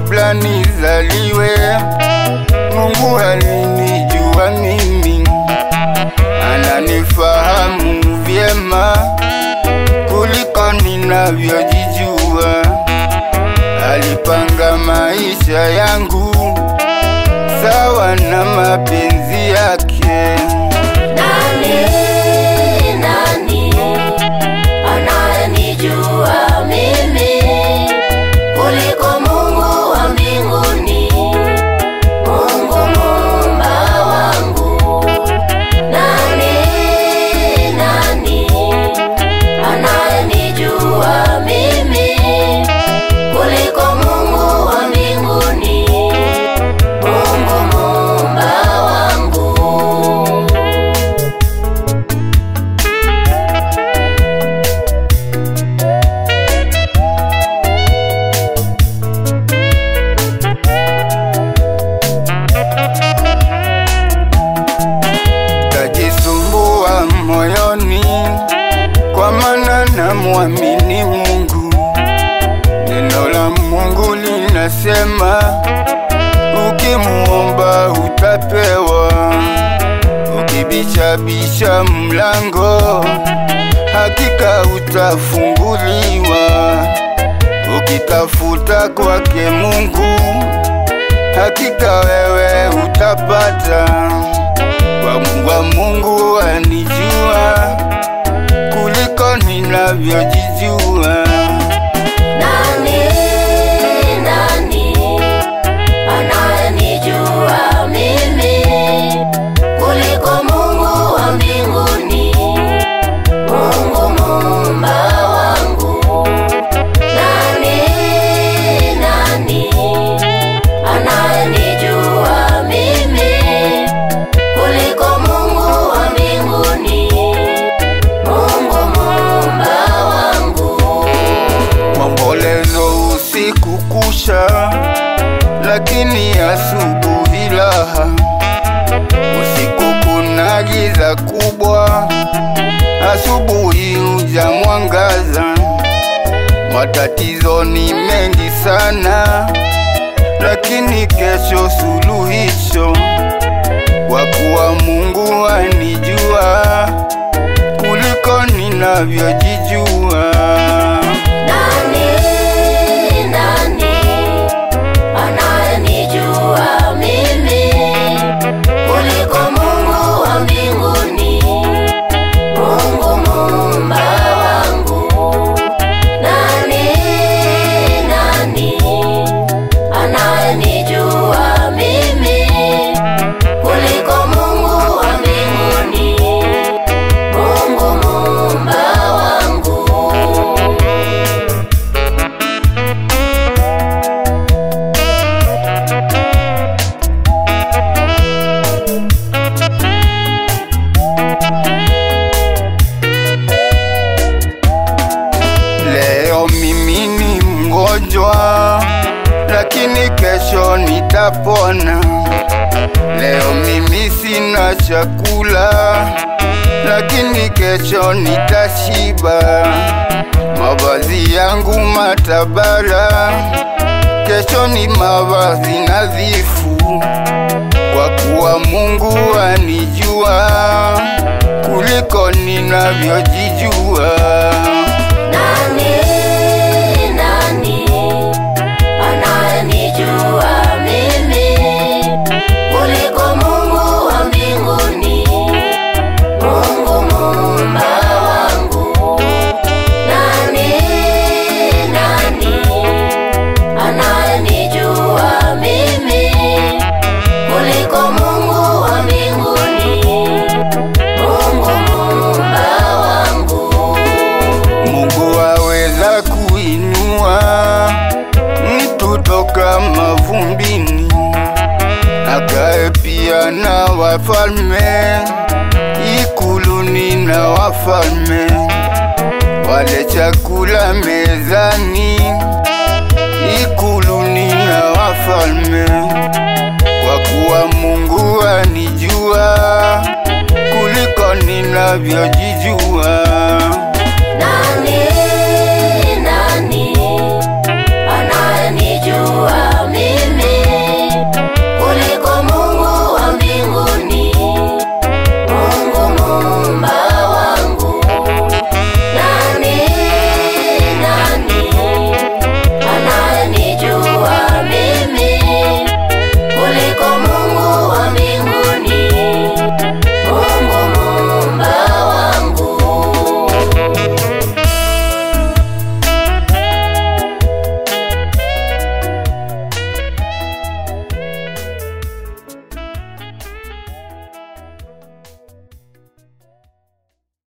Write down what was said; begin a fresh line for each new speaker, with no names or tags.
Kabla nizaliwe, Mungu alinijua mimi, ananifahamu vyema kuliko ninavyojijua. Alipanga maisha yangu sawa na mapenzi yake. Namwamini Mungu. Neno la Mungu linasema, ukimuomba utapewa, ukibishabisha mlango hakika utafunguliwa. Ukitafuta kwake Mungu hakika wewe utapata. Ninavyojijua.
Nani,
asubuhi huja mwangaza. Matatizo ni mengi sana, lakini kesho suluhisho, kwa kuwa Mungu anijua kuliko ninavyojijua. Nitapona. Leo mimi sina chakula, lakini kesho nitashiba. Mavazi yangu matabara, kesho ni mavazi nadhifu, kwa kuwa Mungu anijua kuliko ninavyojijua. Wafalme, ikuluni na wafalme, wale chakula mezani, ikuluni na wafalme, kwa kuwa Mungu anijua kuliko ninavyojijua.